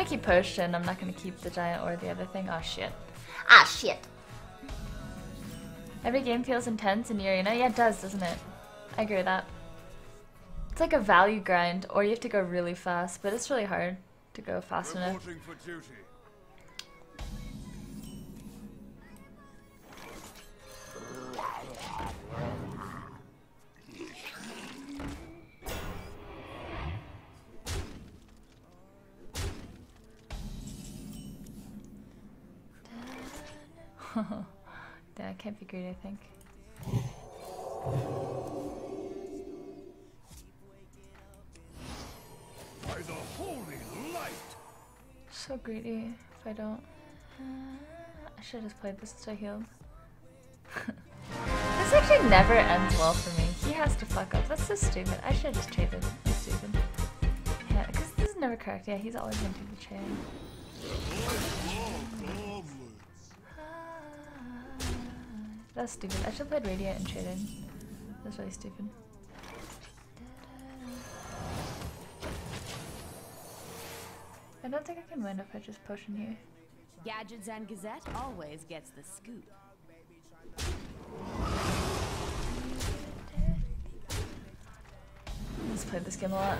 gonna keep potion. I'm not gonna keep the giant or the other thing. Oh shit. Ah, shit. Every game feels intense in the arena. Yeah, it does, doesn't it? I agree with that. It's like a value grind, or you have to go really fast, but it's really hard to go fast enough. Reporting for I can't be great, I think. By the holy light! So greedy if I don't. Uh, I should have just played this until I healed. this actually never ends well for me. He has to fuck up. That's so stupid. I should have just traded. That's stupid. Yeah, because this is never correct. Yeah, he's always going to do the trade. That's stupid. I should have played Radiant and traded. That's really stupid. I don't think I can win if I just potion here. Gadgetzan Gazette always gets the scoop. Let's play this game a lot.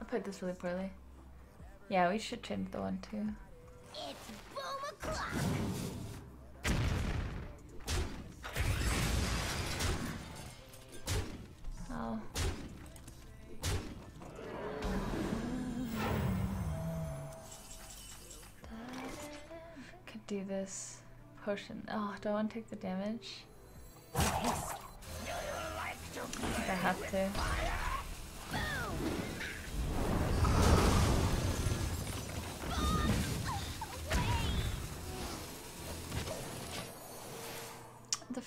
I played this really poorly. Yeah, we should change the one too. It's boom o'clock. Oh. Could do this potion. Oh, do I want to take the damage? I think I have to.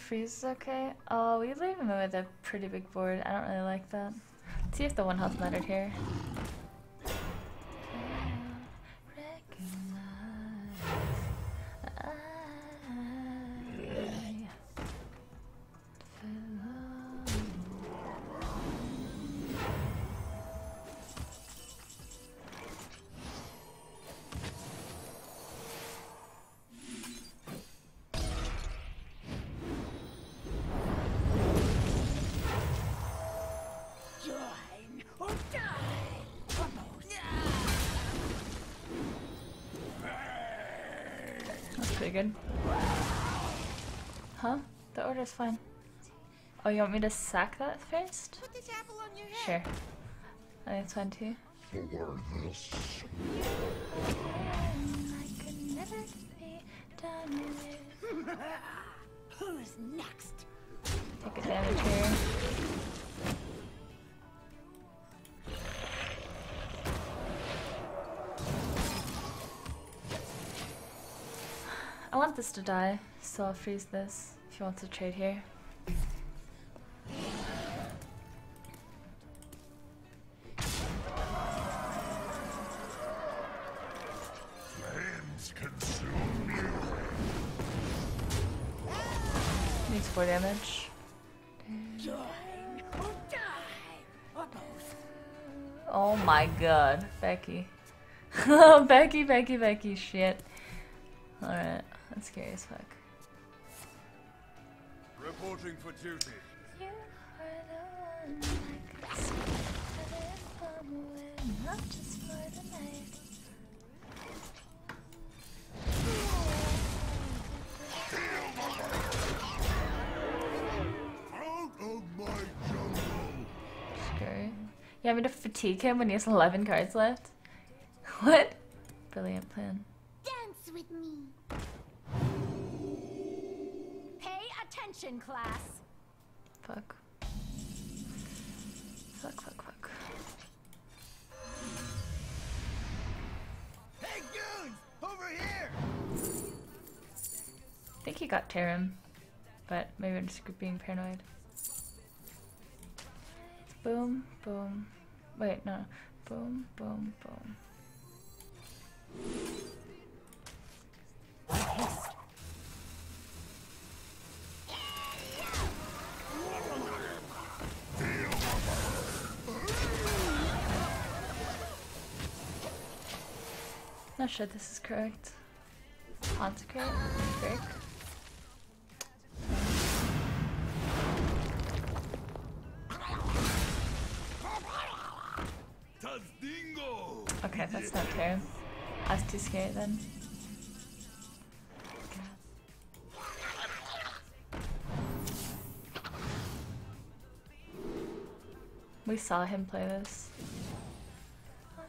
Freeze is okay. Oh, we leave him with a pretty big board. I don't really like that. Let's see if the one health mattered here. Good. Huh? The order's fine. Oh, you want me to sack that first? Put this apple on your head. Sure. I think it's fine too. For this. I could never be done with it. Who's next? Take advantage here. I want this to die, so I'll freeze this if you want to trade here. Flames consume you. Needs 4 damage. Join or die. Or both. Oh my god, Becky. Becky, Becky, Becky, shit. Alright, that's scary as fuck. Reporting for duty. You are the one I could see heaven from within, not just for the night. Out of my jungle. Scary. You want me to fatigue him when he has 11 cards left? What? Brilliant plan. Dance with me. Attention, class. Fuck. Fuck, fuck, fuck. Hey, dudes! Over here! I think he got Tarim, but maybe I'm just being paranoid. Boom, boom. Wait, no. Boom, boom, boom. Oh, not sure this is correct. Consecrate? Tazdingo! Okay, that's not fair. I was too scared then. We saw him play this. Oh,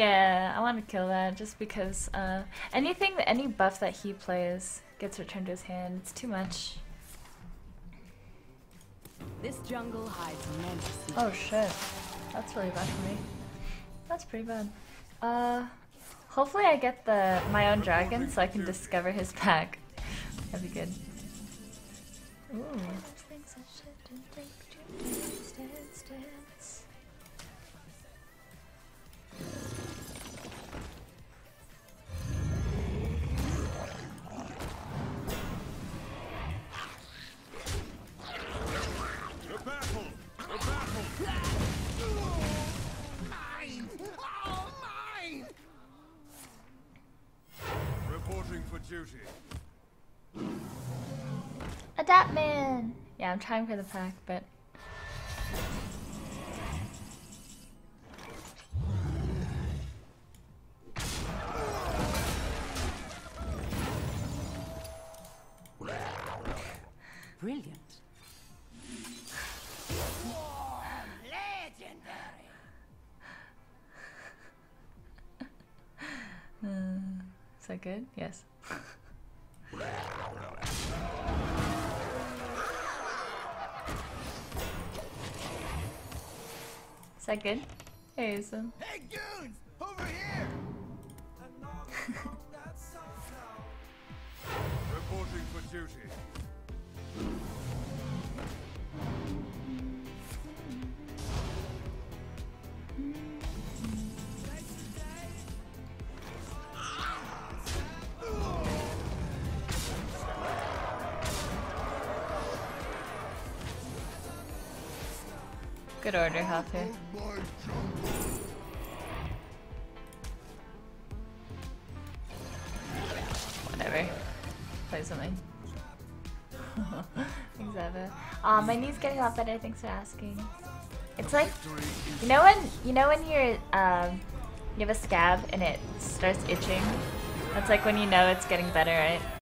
Yeah, I want to kill that just because uh, anything, any buff that he plays gets returned to his hand. It's too much. This jungle hides many secrets. Oh shit, that's really bad for me. That's pretty bad. Uh, hopefully I get the my own dragon so I can discover his pack. That'd be good. Ooh. Adapt man. Yeah, I'm trying for the pack, but Brilliant. Legendary! is that good? Yes. That good? Hey, some. Hey, goons! Over here! Reporting for duty. Good order, my! Whatever. Play something. Thanks, Eva. Aw, my knee's getting a lot better. Thanks for asking. It's like you know when you know when you're um you have a scab and it starts itching. That's like when you know it's getting better, right?